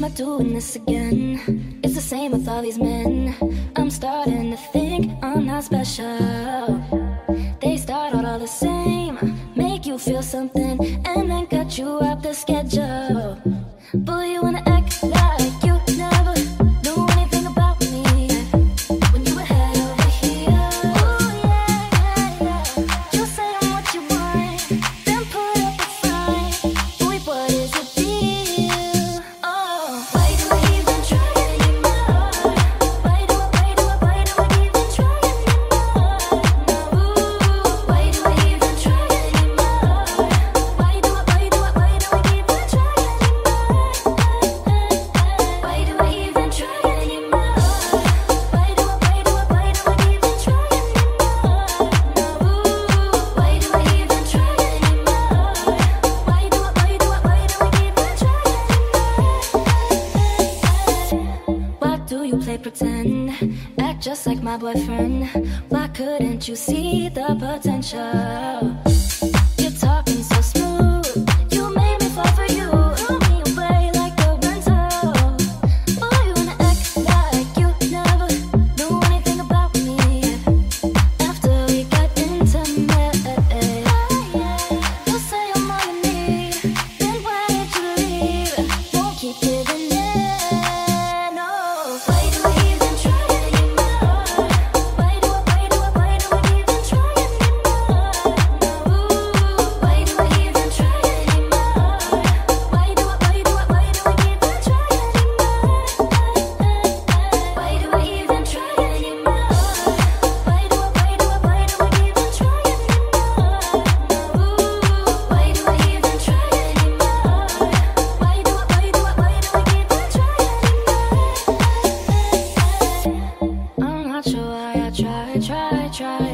Am I doing this again? It's the same with all these men. I'm starting to think I'm not special. They start out all the same, make you feel something. do you play pretend? Act just like my boyfriend. Why couldn't you see the potential? try, try.